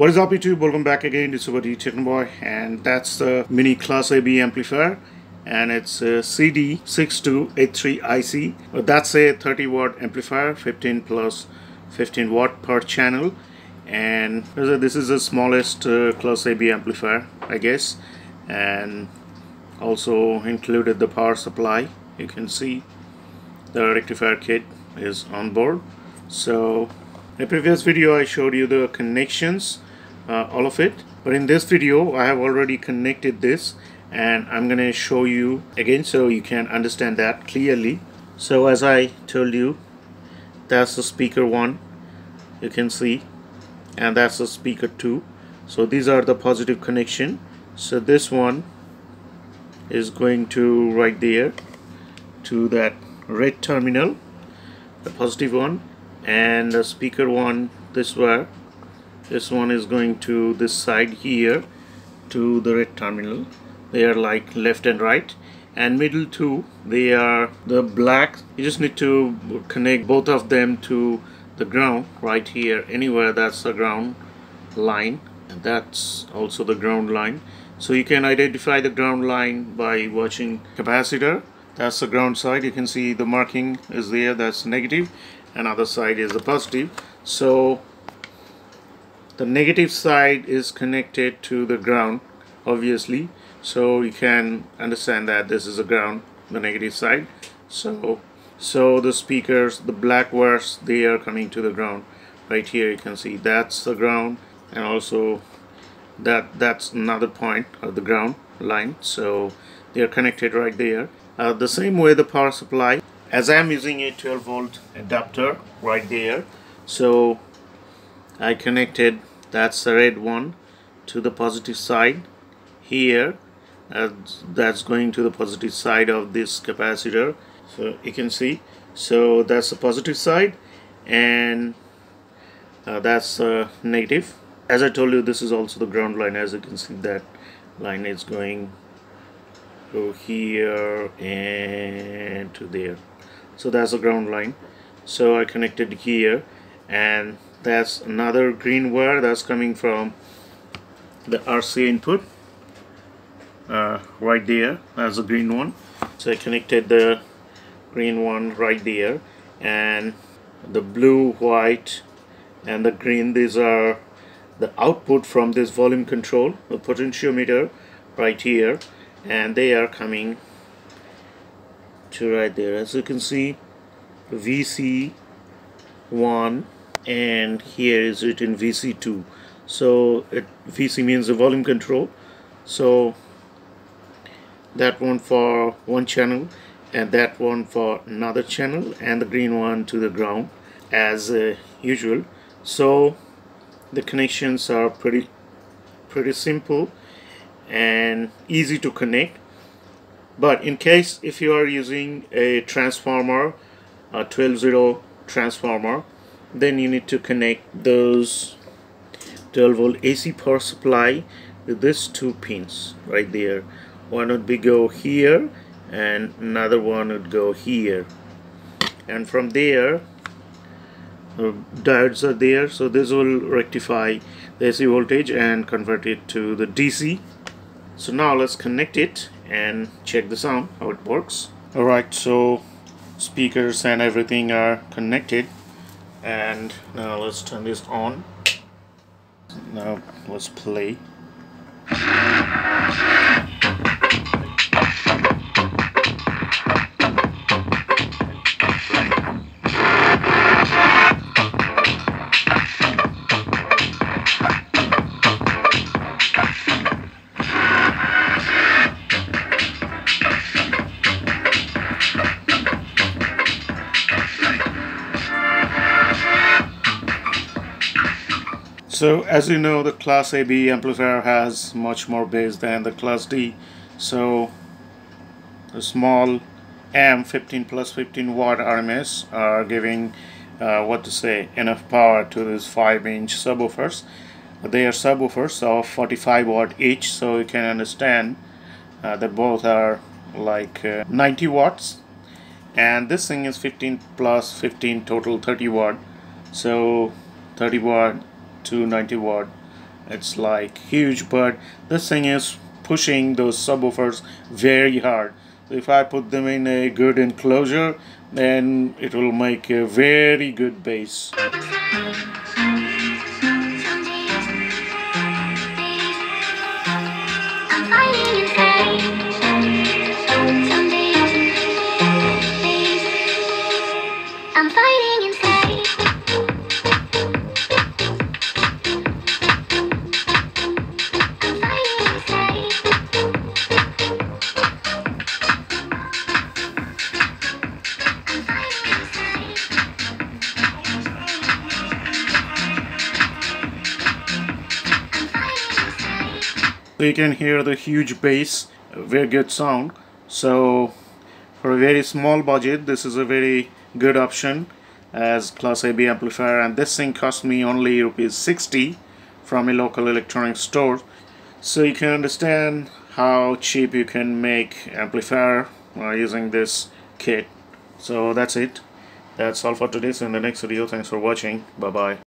What is up YouTube? Welcome back again. It's about Technoboy and that's the mini class AB amplifier and it's a CD6283IC. That's a 30 watt amplifier 15 plus 15 watt per channel and this is the smallest uh, class AB amplifier I guess and also included the power supply you can see the rectifier kit is on board so in the previous video I showed you the connections uh, all of it. But in this video I have already connected this and I'm gonna show you again so you can understand that clearly. So as I told you that's the speaker one you can see and that's the speaker 2 so these are the positive connection. So this one is going to right there to that red terminal the positive one and the speaker one this where this one is going to this side here to the red terminal. They are like left and right. And middle two they are the black. You just need to connect both of them to the ground right here. Anywhere that's the ground line and that's also the ground line. So you can identify the ground line by watching capacitor. That's the ground side. You can see the marking is there. That's negative. And other side is the positive. So the negative side is connected to the ground obviously. So you can understand that this is the ground the negative side. So so the speakers the black wires they are coming to the ground. Right here you can see that's the ground and also that that's another point of the ground line. So they are connected right there. Uh, the same way the power supply as I'm using a 12 volt adapter right there. So I connected that's the red one to the positive side. Here uh, that's going to the positive side of this capacitor. So you can see. So that's the positive side and uh, that's uh, negative. As I told you this is also the ground line. As you can see that line is going to here and to there. So that's the ground line. So I connected here and that's another green wire that's coming from the RC input. Uh, right there that's a green one. So I connected the green one right there. And the blue white and the green these are the output from this volume control the potentiometer right here. And they are coming to right there. As you can see VC1 and here is written VC2 so it, VC means the volume control. So that one for one channel and that one for another channel and the green one to the ground as uh, usual. So the connections are pretty pretty simple and easy to connect. But in case if you are using a transformer a 12-0 transformer then you need to connect those 12 volt AC power supply with these two pins right there. One would be go here and another one would go here. And from there uh, diodes are there so this will rectify the AC voltage and convert it to the DC so now let's connect it and check the sound how it works. Alright so speakers and everything are connected and now let's turn this on. Now let's play So as you know the class AB amplifier has much more bass than the class D. So the small M 15 plus 15 watt RMS are giving uh, what to say enough power to these 5 inch subwoofers. They are subwoofers of 45 watt each so you can understand uh, that both are like uh, 90 watts. And this thing is 15 plus 15 total 30 watt. So 30 watt to 90 watt. It's like huge but this thing is pushing those subwoofers very hard. So if I put them in a good enclosure then it will make a very good bass So you can hear the huge bass, very good sound. So for a very small budget, this is a very good option as class AB amplifier and this thing cost me only rupees 60 from a local electronic store. So you can understand how cheap you can make amplifier uh, using this kit. So that's it. That's all for today. So in the next video, thanks for watching. Bye bye.